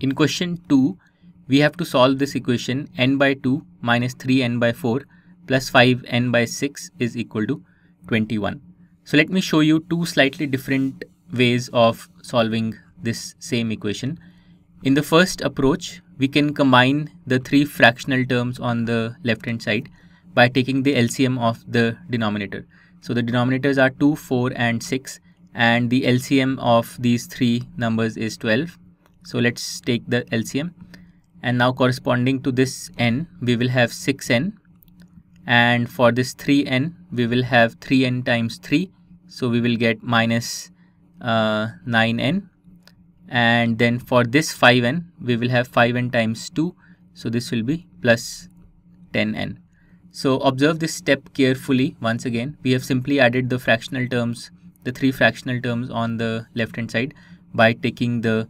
In question 2, we have to solve this equation n by 2 minus 3n by 4 plus 5n by 6 is equal to 21. So let me show you two slightly different ways of solving this same equation. In the first approach, we can combine the three fractional terms on the left hand side by taking the LCM of the denominator. So the denominators are 2, 4 and 6 and the LCM of these three numbers is 12. So let's take the LCM and now corresponding to this n we will have 6n and for this 3n we will have 3n times 3 so we will get minus, uh, 9n and then for this 5n we will have 5n times 2 so this will be plus 10n so observe this step carefully once again. We have simply added the fractional terms the three fractional terms on the left hand side by taking the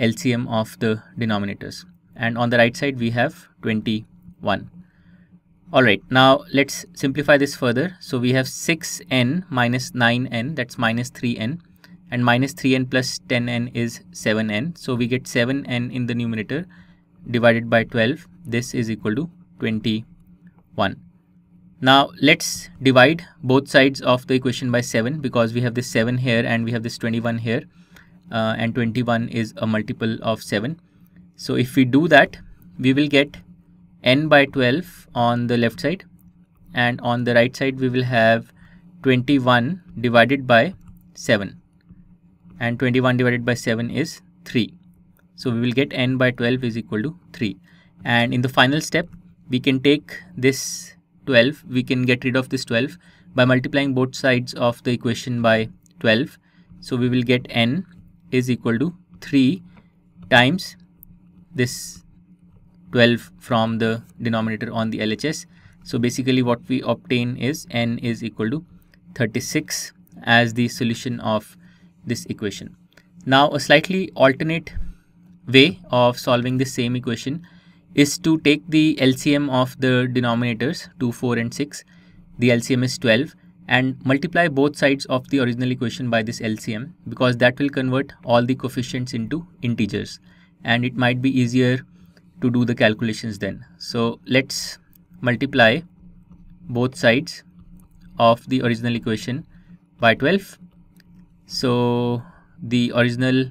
LCM of the denominators. And on the right side we have 21 all right now let's simplify this further. So we have 6n minus 9n that's minus 3n and minus 3n plus 10n is 7n so we get 7n in the numerator divided by 12 this is equal to 21 now let's divide both sides of the equation by 7 because we have this 7 here and we have this 21 here uh, and 21 is a multiple of 7. So if we do that we will get n by 12 on the left side and on the right side we will have 21 divided by 7 and 21 divided by 7 is 3. So we will get n by 12 is equal to 3 and in the final step we can take this 12 we can get rid of this 12 by multiplying both sides of the equation by 12 so we will get n is equal to 3 times this 12 from the denominator on the LHS so basically what we obtain is n is equal to 36 as the solution of this equation. Now a slightly alternate way of solving the same equation is to take the LCM of the denominators 2, 4 and 6. The LCM is 12 and multiply both sides of the original equation by this LCM because that will convert all the coefficients into integers and it might be easier to do the calculations then. So let's multiply both sides of the original equation by 12. So the original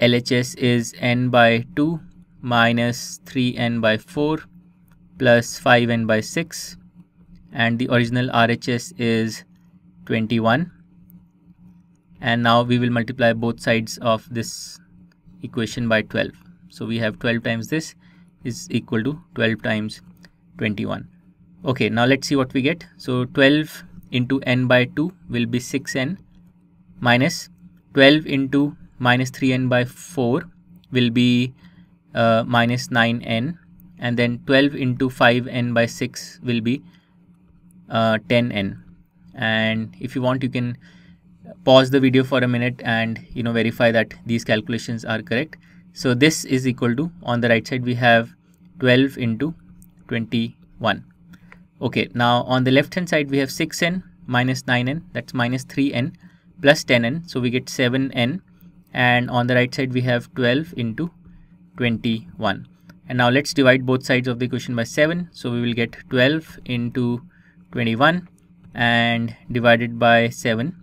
LHS is n by 2 minus 3n by 4 plus 5n by 6 and the original RHS is 21 and now we will multiply both sides of this equation by 12 so we have 12 times this is equal to 12 times 21 okay now let's see what we get. So 12 into n by 2 will be 6n minus 12 into minus 3n by 4 will be uh, minus 9n and then 12 into 5n by 6 will be uh, 10n and if you want you can pause the video for a minute and you know verify that these calculations are correct. So this is equal to on the right side we have 12 into 21 okay now on the left hand side we have 6n minus 9n that's minus 3n plus 10n so we get 7n and on the right side we have 12 into 21 and now let's divide both sides of the equation by 7 so we will get 12 into 21 and divided by 7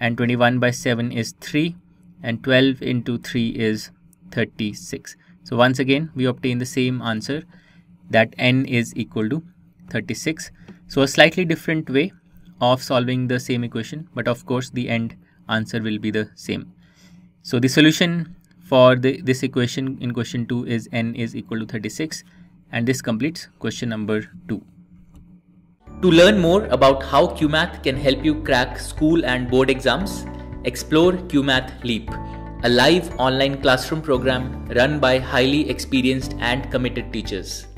and 21 by 7 is 3 and 12 into 3 is 36 so once again we obtain the same answer that n is equal to 36 so a slightly different way of solving the same equation but of course the end answer will be the same. So the solution for the, this equation in question 2 is n is equal to 36 and this completes question number 2. To learn more about how Cuemath can help you crack school and board exams, explore Cuemath Leap, a live online classroom program run by highly experienced and committed teachers.